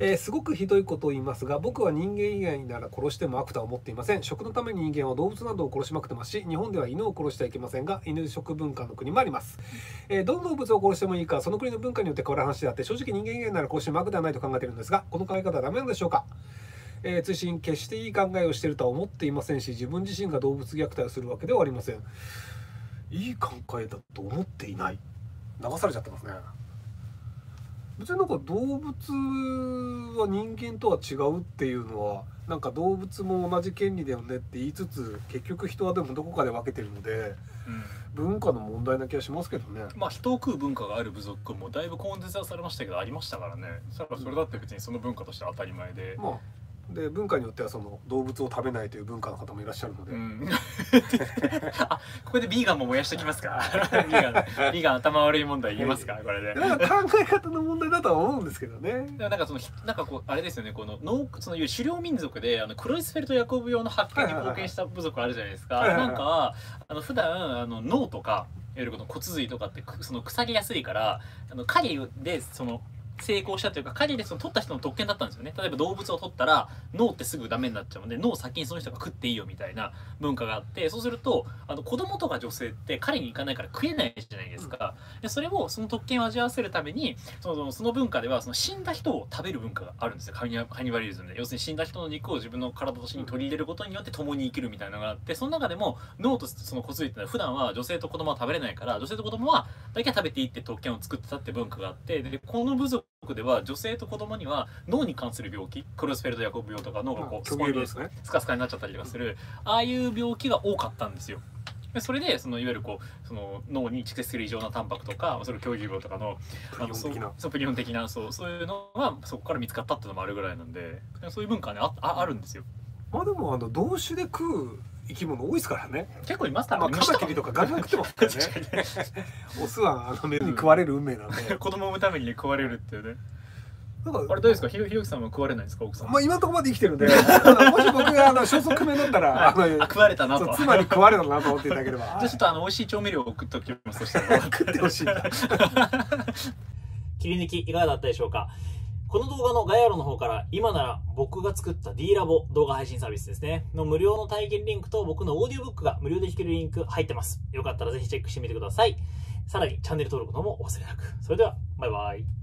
えーすごくひどいことを言いますが僕は人間以外なら殺しても悪とは思っていません。食のために人間は動物などを殺しまくってますし日本では犬を殺してはいけませんが犬食文化の国もあります、えーどの動物を殺してもいいかその国の文化によって変わる話であって正直人間以外なら殺しても悪ではないと考えてるんですがこの考え方はダメなんでしょうか？えー、追伸決していい考えをしているとは思っていませんし自分自身が動物虐待をするわけではありません。いい考えだと思っていない。流されちゃってますね。別になんか動物は人間とは違うっていうのはなんか動物も同じ権利だよねって言いつつ結局人はでもどこかで分けてるので文化の問題な気がしますけどね。まあ人を食う文化がある部族もだいぶ根絶はされましたけどありましたからね。それだって別にその文化として当たり前で、まあで文化によってはその動物を食べないという文化の方もいらっしゃるので、うん、あここでビーガンも燃やしてきますか？ビーガンビーガン頭悪い問題言えますか？これで。なんか考え方の問題だとは思うんですけどね。でもなんかそのひなんかこうあれですよね。この農そのいう狩猟民族であのクロイスフェルト・ヤコブ用の発見に貢献した部族あるじゃないですか、なんかはあの普段あの脳とかいわゆるこの骨髄とかってくその腐りやすいからあの狩りでその成功したというか狩りでその取った人の特権だったんですよね。例えば動物を取ったら脳ってすぐダメになっちゃうので脳を先にその人が食っていいよみたいな文化があってそうするとあの子供とか女性って狩りに行かないから食えないじゃないですか、でそれをその特権を味わわせるためにそのその文化ではその死んだ人を食べる文化があるんですよ。カニバカニバリズムで。要するに死んだ人の肉を自分の体としてに取り入れることによって共に生きるみたいなのがあってその中でも脳とその骨髄っていうのは普段は女性と子供は食べれないから女性と子供はだけは食べていいって特権を作ってたって文化があってでこの部族では女性と子供には脳に関する病気クロスフェルト・ヤコブ病とか脳がこうスカスカになっちゃったりとかするああいう病気が多かったんですよ。でそれでそのいわゆるこうその脳に蓄積する異常なタンパクとかそれ恐竜病とかのプリオン的な。そプリオン的なそうそういうのがそこから見つかったっていうのもあるぐらいなんでそういう文化はねあああるんですよ。まあでもあの同種で食う生き物多いですからね。結構いますかまあカマキリとかガンガン食ってますからね。オスはあのメスに食われる運命なんで、子供を産むために食われるっていうね。だからあれどうですか？ひろひろきさんは食われないんですか？奥さん、まあ今のところまで生きてるんでもし僕があの消息不明だったらあのあ食われたなと。妻に食われたなと思っていただければ。じゃあちょっとあの美味しい調味料を送っておきますそしたら食ってほしい。切り抜きいかがだったでしょうか？この動画の概要欄の方から今なら僕が作った D ラボ動画配信サービスですね。の無料の体験リンクと僕のオーディオブックが無料で弾けるリンク入ってます。よかったらぜひチェックしてみてください。さらにチャンネル登録のもお忘れなく。それではバイバイ。